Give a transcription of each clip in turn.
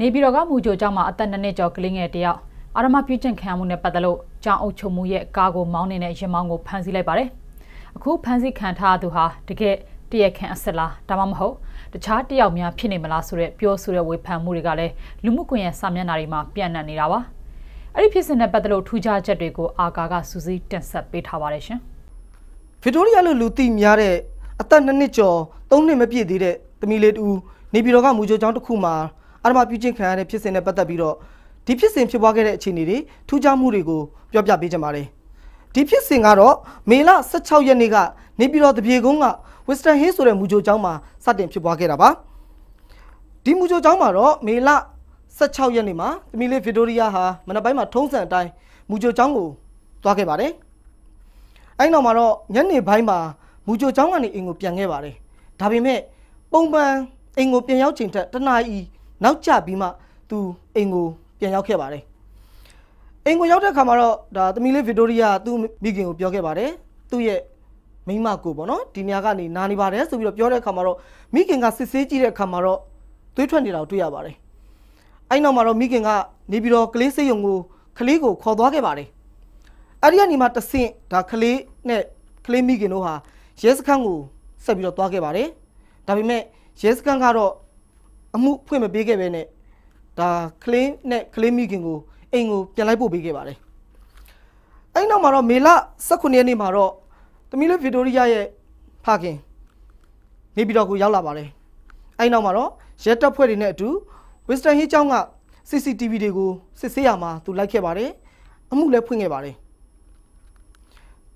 နေပြည်တော်ကမူကြိုကျောင်းမှာအသက်နှစ်နှစ်ကျော်ကလေးငယ်တယောက်အာရမပြုကျင့်ခံမှုနဲ့ပတ်သက်လို့ကျောင်းအုပ်ချုပ်မှုရဲ့ကားကိုမောင်းနေတဲ့ရင်မောင်းကိုဖမ်းဆီးလိုက်ပါတယ်။အခုဖမ်းဆီးခံထားသူဟာတကယ်တရက်ခံအစ်စ်လားဒါမှမဟုတ်တခြားတယောက်များဖြစ်နေမလားဆိုတဲ့ပြောဆိုတဲ့ဝေဖန်မှုတွေကလည်းလူမှုကွန်ရက်စာမျက်နှာတွေမှာပြန့်နှံ့နေတာပါ။အဲ့ဒီဖြစ်စဉ်နဲ့ပတ်သက်လို့ထူးခြားချက်တွေကိုအာကာကစူးစီးတင်ဆက်ပေးထားပါတယ်ရှင်။ဗစ်တိုးရီယာလိုလူသိများတဲ့အသက်နှစ်နှစ်ကျော်သုံးနှစ်မပြည့်သေးတဲ့သမီးလေးတူနေပြည်တော်ကမူကြိုကျောင်းတစ်ခုမှာ အာရမပြုကျင့်ခံရတဲ့ဖြစ်စဉ်နဲ့ပတ်သက်ပြီးတော့ဒီဖြစ်စဉ်ဖြစ်ပွားခဲ့တဲ့အခြေအနေတွေထူးခြားမှုတွေကိုပြောပြပေးကြပါမယ်။ဒီဖြစ်စဉ်ကတော့မေလ16ရက်နေ့ကနေပြည်တော်တပြေကုန်းက Western Hill ဆိုတဲ့မူကြိုကျောင်းမှာစတင်ဖြစ်ပွားခဲ့တာပါ။ဒီမူကြိုကျောင်းမှာတော့မေလ16ရက်နေ့မှာသမီးလေးဗီတိုရီယာဟာမနက်ပိုင်းမှာထုံးစံအတိုင်းမူကြိုကျောင်းကိုသွားခဲ့ပါတယ်။အဲ့နောက်မှာတော့ညနေပိုင်းမှာမူကြိုကျောင်းကနေအိမ်ကိုပြန်ခဲ့ပါတယ်။ဒါပေမဲ့ပုံမှန်အိမ်ကိုပြန်ရောက်ချိန်ထက်တနာရီ နောက်ကျပြီးမှသူအိမ်ကိုပြန်ရောက်ခဲ့ပါတယ်အိမ်ကိုရောက်တဲ့အခါမှာတော့ဒါသမီးလေးဗီတိုရီယာသူ့မိခင်ကိုပြောခဲ့ပါတယ်သူ့ရဲ့မိမကိုပေါ့နော်ဒီနေရာကနေနာနေပါတယ်ဆိုပြီးတော့ပြောတဲ့အခါမှာတော့မိခင်ကစစ်ဆေးကြည့်တဲ့အခါမှာတော့သွေးထွက်နေတာကိုတွေ့ရပါတယ်အဲ့နောက်မှာတော့မိခင်ကနေပြီးတော့ကလေးစိတ်ယုံကိုကလေးကိုခေါ်သွားခဲ့ပါတယ်အဲ့ဒီကနေမှတဆင့်ဒါကလေးနဲ့ကလေးမိခင်တို့ဟာရဲစခန်းကိုဆက်ပြီးတော့သွားခဲ့ပါတယ်ဒါပေမဲ့ရဲစခန်းကတော့ အမှုဖွင့်မပေးခဲ့ပဲနဲ့ဒါကလင်းနဲ့ကလေးမိခင်ကိုအိမ်ကိုပြန်လိုက်ပို့ပေးခဲ့ပါတယ်အဲ့နောက်မှာတော့မေလ18ရက်နေ့မှာတော့သမီးလေးဗီတိုရီယာရဲ့ဖခင်နေပြည်တော်ကိုရောက်လာပါတယ်အဲ့နောက်မှာတော့ရဲတပ်ဖွဲ့တွေနဲ့အတူ Western Hill ကျောင်းက CCTV တွေကိုစစ်ဆေးရမှာသူလိုက်ခဲ့ပါတယ်အမှုလည်းဖွင့်ခဲ့ပါတယ်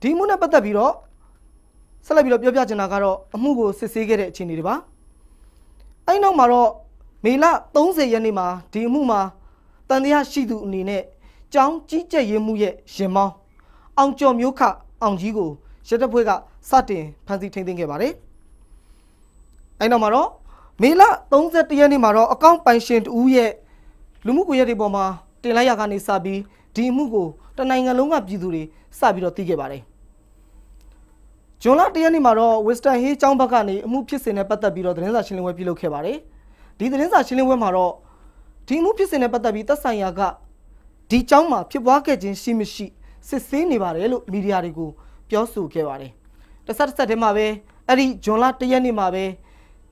ဒီမှုနဲ့ပတ်သက်ပြီးတော့ဆက်လက်ပြီးတော့ပြောပြချင်တာကတော့အမှုကိုစစ်ဆေးခဲ့တဲ့အခြေအနေတွေပါအဲ့နောက်မှာတော့ မေလ30ရက်နေ့မှာဒီအမှုမှာတန်တရားရှိသူအနေနဲ့ကြောင်းကြီးကြက်ရဲမှုရဲ့ရင်မောင်းအောင်ကျော်မျိုးခအောင်ကြီးကိုရတပ်ဖွဲ့ကစတင်ဖမ်းဆီးထိန်းသိမ်းခဲ့ပါတယ်။အဲနောက်မှာတော့မေလ31ရက်နေ့မှာတော့အကောင့်ပိုင်ရှင်တူရဲ့လူမှုကွန်ရက်တွေပေါ်မှာတင်လိုက်ရကနေစပြီးဒီအမှုကိုတနိုင်ငံလုံးကပြည်သူတွေစပြီးတော့သိခဲ့ပါတယ်။ဂျွန်လ1ရက်နေ့မှာတော့ Western Hill ကျောင်းဘက်ကနေအမှုဖြစ်စဉ်နဲ့ပတ်သက်ပြီးတော့သတင်းစာရှင်းလင်းပွဲပြုလုပ်ခဲ့ပါတယ်။ ဒီသတင်းစာရှင်းလင်းပွဲမှာတော့ဒီမှုဖြစ်စဉ်နဲ့ပတ်သက်ပြီးသက်ဆိုင်ရာကဒီကျောင်းမှာဖြစ်ပွားခဲ့ခြင်းရှိမရှိစစ်ဆေးနေပါတယ်လို့မီဒီယာတွေကိုပြောဆိုခဲ့ပါတယ်။တစ်ဆက်တစ်ဆက်တည်းမှာပဲအဲ့ဒီဂျွန်လာ၁ရက်နေ့မှာပဲ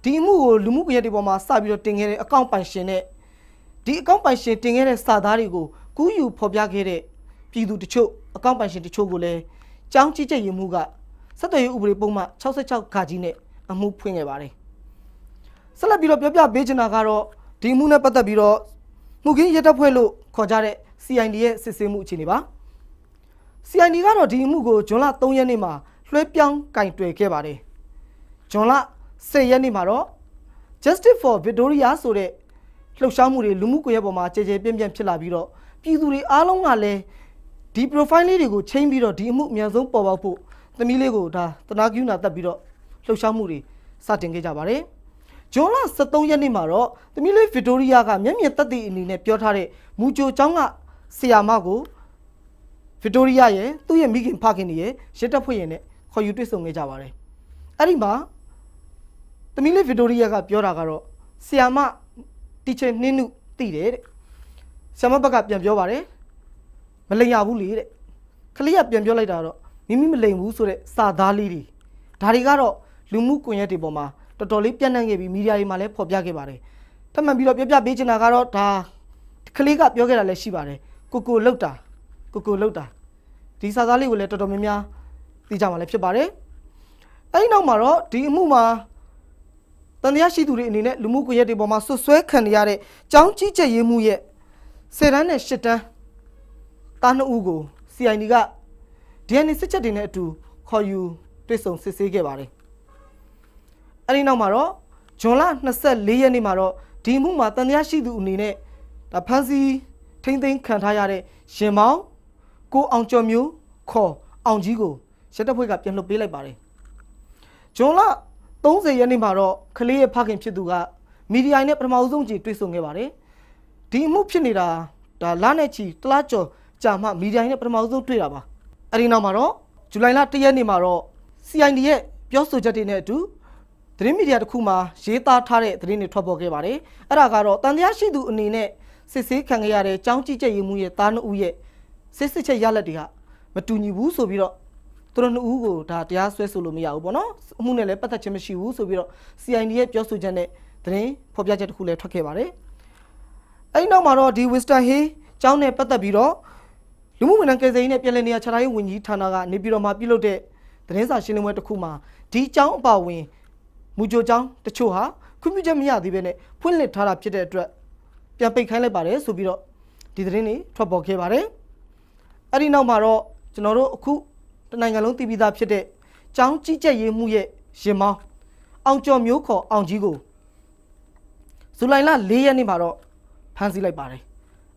ဒီအမှုကိုလူမှုကွန်ရက်တွေပေါ်မှာစပြီးတော့တင်ခဲ့တဲ့အကောင့်ပိုင်ရှင်နဲ့ဒီအကောင့်ပိုင်ရှင်တင်ခဲ့တဲ့စာသားတွေကိုကူးယူဖော်ပြခဲ့တဲ့ပြည်သူတချို့အကောင့်ပိုင်ရှင်တချို့ကိုလည်းကျောင်းကြီးကြပ်ရေးမှုကဆက်သွယ်ရေးဥပဒေပုံမှန်66ခါကြီးနဲ့အမှုဖွင့်ခဲ့ပါတယ်။ ဆက်လက်ပြီးတော့ပြောပြပေးချင်တာကတော့ဒီမှုနဲ့ပတ်သက်ပြီးတော့မှုခင်းရတပ်ဖွဲ့လို့ခေါ်ကြတဲ့ CID ရဲ့စစ်ဆေးမှုအခြေအနေပါ CID ကတော့ဒီအမှုကိုဇွန်လ3ရက်နေ့မှာလွှဲပြောင်းကင်တွယ်ခဲ့ပါတယ်ဇွန်လ10ရက်နေ့မှာတော့ Justice for Victoria ဆိုတဲ့လှုပ်ရှားမှုတွေလူမှုကွန်ရက်ပေါ်မှာကြဲကြဲပြန့်ပြန့်ဖြစ်လာပြီးတော့ပြည်သူတွေအားလုံးကလည်းဒီ profile လေးတွေကိုချိန်ပြီးတော့ဒီအမှုအများဆုံးပေါ်ပေါက်ဖို့သမီးလေးကိုဒါတနာကျူးနာတက်ပြီးတော့လှုပ်ရှားမှုတွေစတင်ခဲ့ကြပါတယ်။ ဂျွန်လ23ရက်နေ့မှာတော့သမီးလေးဗီတိုရီယာကမျက်မြင်သက်သေအနေနဲ့ပြောထားတဲ့မူဂျိုကျောင်းကဆီယာမကိုဗီတိုရီယာရဲ့သူ့ရဲ့မိခင်ဖခင်တွေရဲ့ရစ်တပ်ဖွဲ့ရင်နဲ့ခေါ်ယူတွေ့ဆုံခဲ့ကြပါတယ်အဲ့ဒီမှာသမီးလေးဗီတိုရီယာကပြောတာကတော့ဆီယာမတီချာနှင်းနုတည်တယ်တဲ့ဆီယာမဘက်ကပြန်ပြောပါတယ်မလိမ်ရဘူးလေတဲ့ခလေးကပြန်ပြောလိုက်တာတော့မိမိမလိမ်ဘူးဆိုတဲ့စာသားလေးတွေဒါတွေကတော့လူမှုကွန်ရက်တွေပေါ်မှာ တော်တော်လေးပြန့်နှံ့ခဲ့ပြီးမီဒီယာတွေမှာလည်းဖော်ပြခဲ့ပါတယ်ထပ်မံပြီးတော့ပြောပြပေးချင်တာကတော့ဒါကလေးကပြောခဲ့တာလည်းရှိပါတယ်ကိုကိုလောက်တာကိုကိုလောက်တာဒီစာသားလေးကိုလည်းတော်တော်များများသိကြမှာလည်းဖြစ်ပါတယ်အဲဒီနောက်မှာတော့ဒီအမှုမှာတန်တရားရှိသူတွေအနေနဲ့လူမှုကွန်ရက်တွေပေါ်မှာဆွဆွဲခံရတဲ့ကြောင်းကြီးချက်ရေးမှုရဲ့ဆယ်တန်းနဲ့ရှစ်တန်းတားနှစ်ဦးကို CID က DNA စစ်ချက်တွေနဲ့အတူခေါ်ယူတွေ့ဆုံစစ်ဆေးခဲ့ပါတယ် အဲ့ဒီနောက်မှာတော့ဂျွန်လ24ရက်နေ့မှာတော့ဒီမှုမှာတန်တရားရှိသူအနေနဲ့ဒါဖမ်းဆီးထိမ့်သိမ်းခံထားရတဲ့ရင်မောင်းကိုအောင်ကျော်မျိုးခေါ်အောင်ကြီးကိုရတပ်ဖွဲ့ကပြန်လွှတ်ပေးလိုက်ပါတယ်ဂျွန်လ30ရက်နေ့မှာတော့ကလေးရဲ့ဖခင်ဖြစ်သူကမီဒီယာနဲ့ပထမဆုံးကြိမ်တွေ့ဆုံခဲ့ပါတယ်ဒီအမှုဖြစ်နေတာဒါလနဲ့ချီတလားကျော်ကြာမှမီဒီယာနဲ့ပထမဆုံးတွေ့တာပါအဲ့ဒီနောက်မှာတော့ဇူလိုင်လ1ရက်နေ့မှာတော့ CID ရဲ့ပြောဆိုချက်တွေနဲ့အတူ သတင်းမီဒီယာတစ်ခုမှာရေးသားထားတဲ့သတင်းတွေထွက်ပေါ်ခဲ့ပါတယ်အဲ့ဒါကတော့တန်တရားရှိသူအနေနဲ့စစ်ဆေးခံခဲ့ရတဲ့ကြောင်းကြည့်ချက်ရည်မှုရဲ့တားနှုတ်ရဲ့စစ်စစ်ချက်ရလက်တွေကမတူညီဘူးဆိုပြီးတော့သူတို့နှစ်ဦးကိုဒါတရားစွဲဆိုလို့မရဘူးပေါ့နော်အမှုနဲ့လည်းပတ်သက်ခြင်းမရှိဘူးဆိုပြီးတော့ CID ရဲ့ပြောဆိုချက်နဲ့သတင်းဖော်ပြချက်တစ်ခုလည်းထွက်ခဲ့ပါတယ်အဲ့ဒီနောက်မှာတော့ဒီ Winston Hay ကျောင်းနဲ့ပတ်သက်ပြီးတော့လူမှုဝန်ထမ်းကယ်ဆယ်ရေးနဲ့ပြည်လည်နေရာခြားထားရေးဝန်ကြီးဌာနကနေပြည်တော်မှာပြုလုပ်တဲ့သတင်းစာရှင်းလင်းပွဲတစ်ခုမှာဒီကျောင်းအပါအဝင် မူကြိုကျောင်းတချို့ဟာခွင့်ပြုချက်မရသေးဘဲနဲ့ဖွင့်လှစ်ထားတာဖြစ်တဲ့အတွက်ပြန်ပိတ်ခိုင်းလိုက်ပါတယ်ဆိုပြီးတော့ဒီသတင်းတွေထွက်ပေါ်ခဲ့ပါတယ်အဲ့ဒီနောက်မှာတော့ကျွန်တော်တို့အခုတနိုင်ငံလုံးတည်ပြီးသားဖြစ်တဲ့ကျောင်းကြီးကြက်ရေးမှုရဲ့ရင်မောင်းအောင်ကျော်မျိုးခေါ်အောင်ကြီးကိုဇူလိုင်လ၄ရက်နေ့မှာတော့ဖမ်းဆီးလိုက်ပါတယ်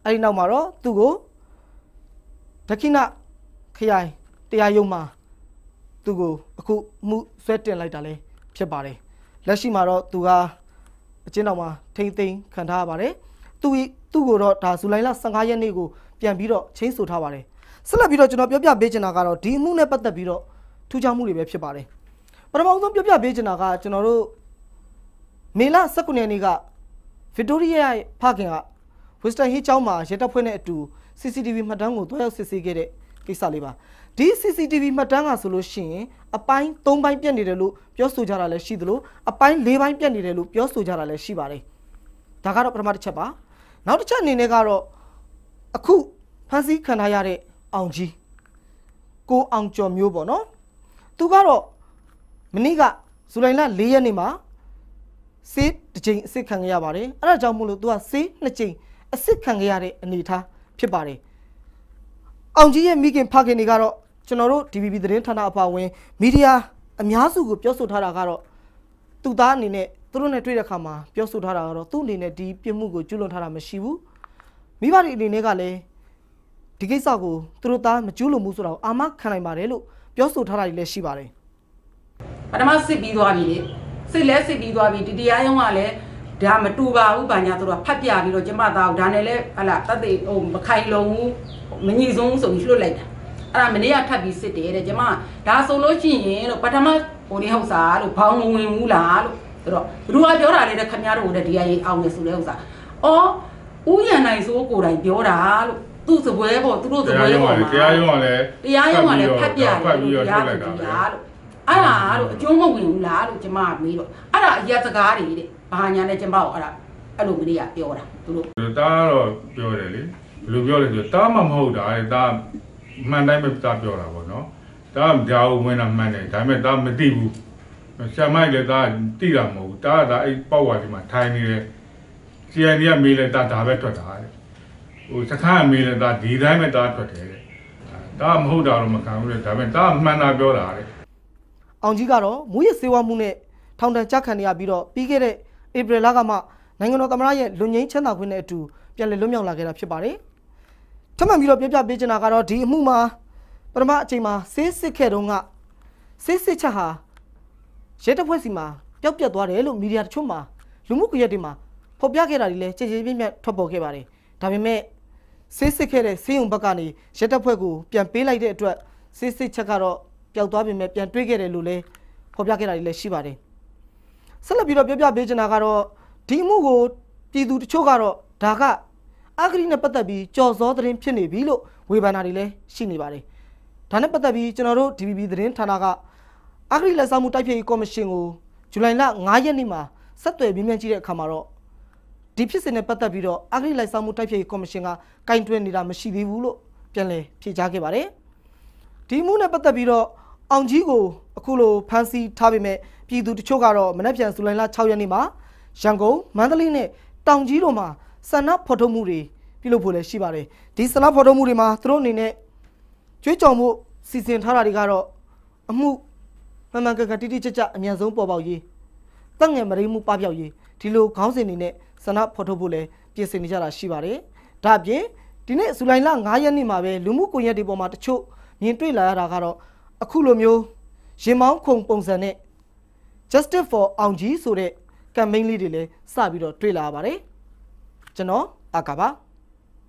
အဲ့ဒီနောက်မှာတော့သူ့ကိုဒက္ခိဏခရိုင်တရားရုံးမှာသူ့ကိုအခုမှုဆွဲတင်လိုက်တာလည်းဖြစ်ပါတယ် လက်ရှိမှာတော့သူကအကျဉ်းတော်မှာထိမ့်သိမ်းခံထားရပါတယ်သူသူ့ကိုတော့ဒါဇူလိုင်လ15ရက်နေ့ကိုပြန်ပြီးတော့ချင်းဆိုထားပါတယ်ဆက်လက်ပြီးတော့ကျွန်တော်ပြောပြပေးချင်တာကတော့ဒီအမှုနဲ့ပတ်သက်ပြီးတော့ထူးခြားမှုတွေပဲဖြစ်ပါတယ်ပထမဆုံးပြောပြပေးချင်တာကကျွန်တော်တို့မေလ19ရက်နေ့ကဗစ်တိုးရီးယားရဲ့ဖခင်ကဝက်စတန်ဟီးကျောင်းမှာရဲတပ်ဖွဲ့နဲ့အတူ CCTV မှတ်တမ်းကိုတွားရောက်စစ်ဆေးခဲ့တဲ့ကိစ္စလေးပါဒီ CCTV မှတ်တမ်းကဆိုလို့ရှိရင် အပိုင်း၃ပိုင်းပြတ်နေတယ်လို့ပြောဆိုကြတာလည်းရှိသလိုအပိုင်း၄ပိုင်းပြတ်နေတယ်လို့ပြောဆိုကြတာလည်းရှိပါတယ်ဒါကတော့ပထမတစ်ချက်ပါနောက်တစ်ချက်အနေနဲ့ကတော့အခုဖန်ဆီးခံထားရတဲ့အောင်ကြီးကိုအောင်ကျော်မျိုးပေါ့နော်သူကတော့မနေ့ကဇူလိုင်လ၄ရက်နေ့မှာဆေးတစ်ချိန်အစ်စ်ခံခဲ့ရပါတယ်အဲ့ဒါကြောင့်မို့လို့သူကဆေးနှစ်ချိန်အစ်စ်ခံခဲ့ရတဲ့အနေအထားဖြစ်ပါတယ်အောင်ကြီးရဲ့မိခင်ဖခင်တွေကတော့ ကျွန်တော်တို့ DVB သတင်းဌာနအပါအဝင်မီဒီယာအများစုကိုပြောဆိုထားတာကတော့သူသားအနေနဲ့သူတို့နဲ့တွေ့တဲ့အခါမှာပြောဆိုထားတာကတော့သူ့အနေနဲ့ဒီပြစ်မှုကိုကျူးလွန်ထားတာမရှိဘူးမိဘတွေအနေနဲ့ကလည်းဒီကိစ္စကိုသူတို့သားမကျူးလွန်ဘူးဆိုတာကိုအာမခံနိုင်ပါတယ်လို့ပြောဆိုထားတာလည်းရှိပါတယ်ပထမစစ်ပြီးသွားပြီလေစစ်လဲစစ်ပြီးသွားပြီဒီတရားရုံးကလည်းဒါမတူပါဘူးဘာညာဆိုတော့ဖတ်ပြပြီးတော့ကျမသားကိုဒါနဲ့လဲဟလာတတ်သိဟိုမခိုင်လုံဘူးမညီဆုံးဆိုပြီးလွတ်လိုက်တာ အဲ့ဒါမနေ့ကထပ်ပြီးစစ်တယ်တဲ့ကျမဒါဆိုလို့ရှိရင်လို့ပထမဟိုဒီဟုတ်စားလို့ဘောင်းမဝင်ဘူးလားလို့ဆိုတော့ဘသူကပြောတာလေတဲ့ခင်ဗျားတို့တဲ့ဒီအရေးအောင်နေဆိုတဲ့ဥစ္စာအော်ဦးရန်နိုင်ဆိုကိုယ်တိုင်ပြောတာလို့သူ့စပွဲပေါ့သူတို့စပွဲပေါ့မှာတရားရုံးကလည်းတရားရုံးကလည်းဖတ်ပြတယ်ဖတ်ပြီးတော့ရထုတ်တလိုက်ယ်တာပဲလားလို့အဲ့ဒါလို့အကျုံးမဝင်ဘူးလားလို့ကျမကမေးတော့အဲ့ဒါအရက်စကားတွေတဲ့ဘာညာနဲ့ကျမကိုအဲ့ဒါအဲ့လိုမလေးကပြောတာသူတို့တားတော့ပြောတယ်လေဘယ်လိုပြောလဲဆိုတားမှမဟုတ်တာလေတား မှန်တိုင်းပဲတားပြောတာပေါ့နော်တားဒါကိုဝင်တာမှန်တယ်ဒါပေမဲ့တားမသိဘူးဆရာမိုက်လည်းတားသိတာမဟုတ်ဘူးတားကဒါအဲ့ပေါ့ဝါဒီမှာထိုင်နေတယ် CID ကမေးလဲတားဒါပဲထွက်တာတဲ့ဟိုစခန်းကမေးလဲတားဒီတိုင်းပဲတားထွက်တယ်တဲ့တားမဟုတ်တာတော့မခံဘူးလေဒါပေမဲ့တားမှန်တာပြောတာတဲ့အောင်ကြီးကတော့မူရစ်စေဝါမှုနဲ့ထောင်ဒဏ်ကြခံနေရပြီးတော့ပြီးခဲ့တဲ့ဧပြီလကမှနိုင်ငံတော်သမ္မတရဲ့လွန်ငင်းချမ်းသာခွင့်နဲ့အတူပြန်လည်လွတ်မြောက်လာခဲ့တာဖြစ်ပါတယ်။ ထပ်မံပြီးတော့ပြပြပေးချင်တာကတော့ဒီအမှုမှာပထမအချိန်မှာဆေးစစ်ခဲ့တုန်းကဆေးစစ်ချက်ဟာရဲတပ်ဖွဲ့စီမှာပျောက်ပြတ်သွားတယ်လို့မီဒီယာတချို့မှာလူမှုကွန်ရက်တွေမှာဖော်ပြခဲ့တာတွေလည်းကြည်ကြည်ပြည့်ပြည့်ထွက်ပေါ်ခဲ့ပါတယ်။ဒါပေမဲ့ဆေးစစ်ခဲ့တဲ့ဆေးရုံဘက်ကနေရဲတပ်ဖွဲ့ကိုပြန်ပေးလိုက်တဲ့အတွက်ဆေးစစ်ချက်ကတော့ပျောက်သွားပြီမဲ့ပြန်တွေးခဲ့တယ်လို့လည်းဖော်ပြခဲ့တာတွေလည်းရှိပါတယ်။ဆက်လက်ပြီးတော့ပြောပြပေးချင်တာကတော့ဒီအမှုကိုပြည်သူတချို့ကတော့ဒါက အဂရိနဲ့ပတ်သက်ပြီးကြော်စောသတင်းဖြစ်နေပြီလို့ဝေဖန်တာတွေလည်းရှိနေပါတယ်။ဒါနဲ့ပတ်သက်ပြီးကျွန်တော်တို့ DVB သတင်းဌာနကအဂရိလက်ဆောင်မှုတိုက်ဖျက်ရေးကော်မရှင်ကိုဇူလိုင်လ9ရက်နေ့မှာဆက်သွယ်မြင်းမြန်းကြည့်တဲ့အခါမှာတော့ဒီဖြစ်စဉ်နဲ့ပတ်သက်ပြီးတော့အဂရိလိုက်ဆောင်မှုတိုက်ဖျက်ရေးကော်မရှင်ကကင်တွယ်နေတာမရှိသေးဘူးလို့ပြန်လည်ဖြေကြားခဲ့ပါတယ်။ဒီမှုနဲ့ပတ်သက်ပြီးတော့အောင်ကြီးကိုအခုလိုဖမ်းဆီးထားပေမဲ့ပြည်သူတချို့ကတော့မနက်ဖြန်ဇူလိုင်လ6ရက်နေ့မှာရန်ကုန်မန္တလေးနဲ့တောင်ကြီးတို့မှာ ဆန္ဒဖော်ထုတ်မှုတွေပြုလုပ်ဖို့လည်းရှိပါတယ်။ဒီဆန္ဒဖော်ထုတ်မှုတွေမှာသူတို့အနေနဲ့ကြွေးကြော်မှုစီစဉ်ထားတာတွေကတော့အမှုမှန်မှန်ကန်ကန်တိတိကျကျအမြန်ဆုံးပေါ်ပေါက်ရေးတက်ငယ်မရိမှုပပျောက်ရေးဒီလိုခေါင်းစဉ်တွေနဲ့ဆန္ဒဖော်ထုတ်ဖို့လည်းပြင်ဆင်နေကြတာရှိပါတယ်။ဒါ့အပြင်ဒီနေ့ဇူလိုင်လ9ရက်နေ့မှာပဲလူမှုကွန်ရက်တွေပေါ်မှာတချို့မြင်တွေ့လာရတာကတော့အခုလိုမျိုးရင်မောင်းခုံပုံစံနဲ့ Justice for အောင်ကြီးဆိုတဲ့ campaign လေးတွေလည်းစပြီးတော့တွေ့လာရပါတယ်။ ကျွန်တော်အကာပါ